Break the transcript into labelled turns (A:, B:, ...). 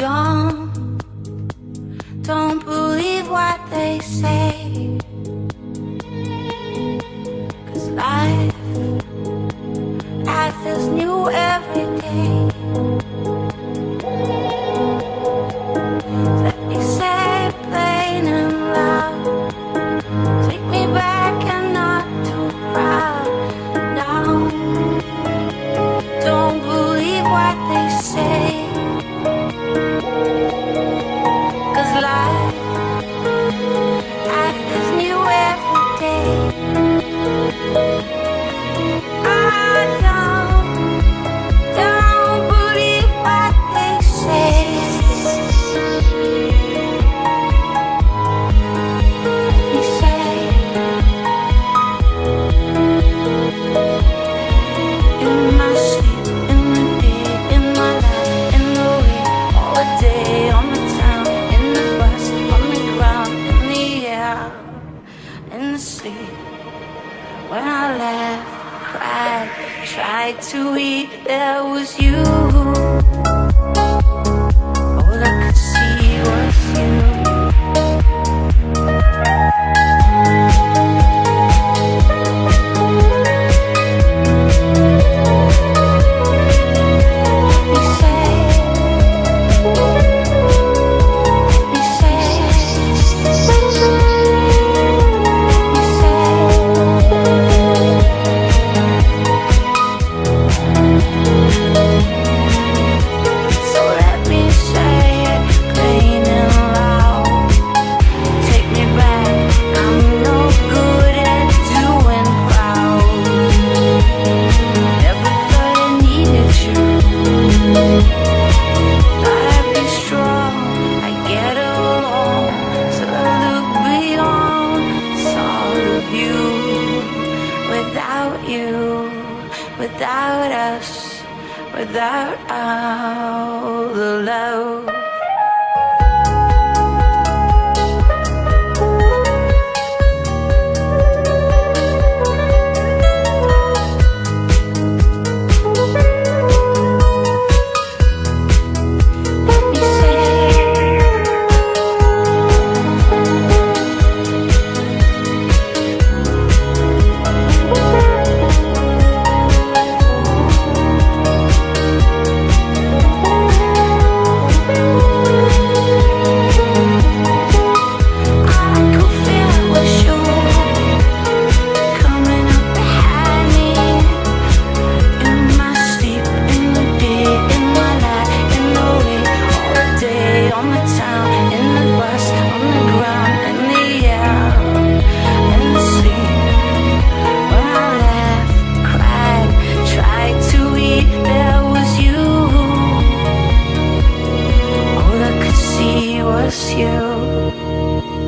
A: young. Don't believe what they say. Cause life, life feels new every day. tried to eat, there was you. All I without us, without all the love. Thank you.